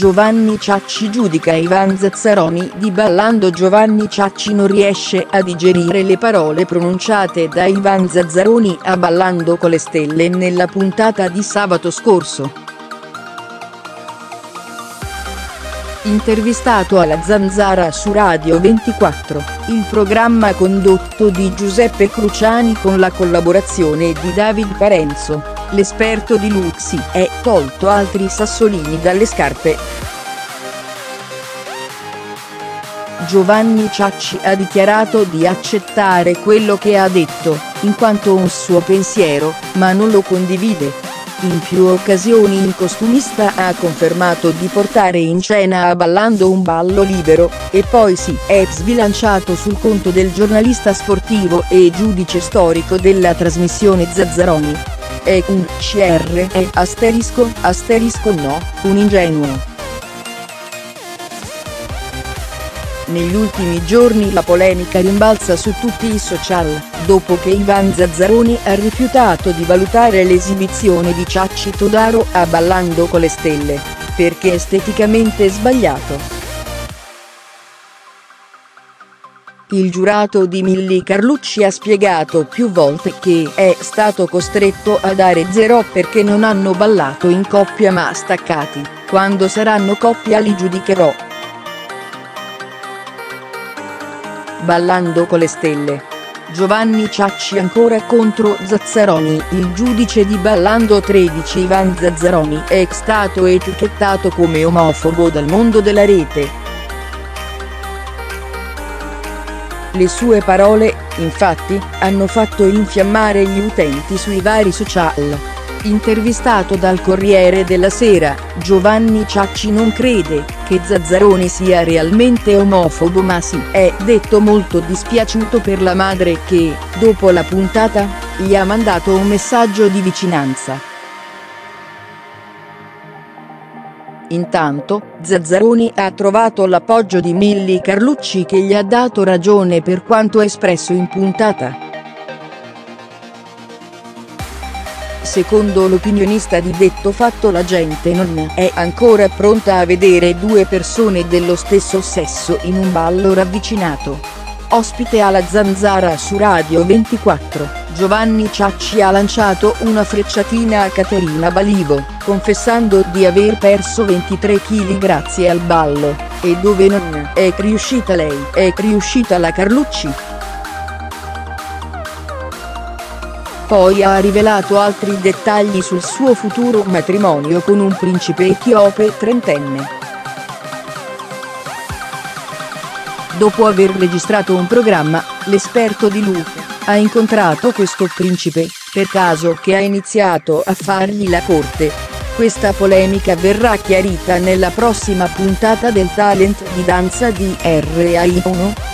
Giovanni Ciacci giudica Ivan Zazzaroni di Ballando Giovanni Ciacci non riesce a digerire le parole pronunciate da Ivan Zazzaroni a Ballando con le stelle nella puntata di sabato scorso. Intervistato alla Zanzara su Radio 24, il programma condotto di Giuseppe Cruciani con la collaborazione di David Parenzo, l'esperto di Luxi è tolto altri sassolini dalle scarpe. Giovanni Ciacci ha dichiarato di accettare quello che ha detto, in quanto un suo pensiero, ma non lo condivide. In più occasioni il costumista ha confermato di portare in scena a Ballando un ballo libero, e poi si è sbilanciato sul conto del giornalista sportivo e giudice storico della trasmissione Zazzaroni. È un CR e asterisco asterisco no, un ingenuo. Negli ultimi giorni la polemica rimbalza su tutti i social, dopo che Ivan Zazzaroni ha rifiutato di valutare l'esibizione di Ciacci Todaro a Ballando con le stelle, perché esteticamente sbagliato. Il giurato di Milli Carlucci ha spiegato più volte che è stato costretto a dare zero perché non hanno ballato in coppia ma staccati, quando saranno coppia li giudicherò. Ballando con le stelle. Giovanni Ciacci ancora contro Zazzaroni, il giudice di Ballando 13 Ivan Zazzaroni è stato etichettato come omofobo dal mondo della rete. Le sue parole, infatti, hanno fatto infiammare gli utenti sui vari social. Intervistato dal Corriere della Sera, Giovanni Ciacci non crede che Zazzaroni sia realmente omofobo ma si è detto molto dispiaciuto per la madre che, dopo la puntata, gli ha mandato un messaggio di vicinanza. Intanto, Zazzaroni ha trovato l'appoggio di Milli Carlucci che gli ha dato ragione per quanto espresso in puntata. Secondo l'opinionista di detto fatto la gente non è ancora pronta a vedere due persone dello stesso sesso in un ballo ravvicinato. Ospite alla zanzara su Radio 24, Giovanni Ciacci ha lanciato una frecciatina a Caterina Balivo, confessando di aver perso 23 kg grazie al ballo, e dove non è riuscita lei, è riuscita la Carlucci. Poi ha rivelato altri dettagli sul suo futuro matrimonio con un principe etiope trentenne. Dopo aver registrato un programma, l'esperto di Luke ha incontrato questo principe, per caso che ha iniziato a fargli la corte. Questa polemica verrà chiarita nella prossima puntata del talent di danza di RAI 1.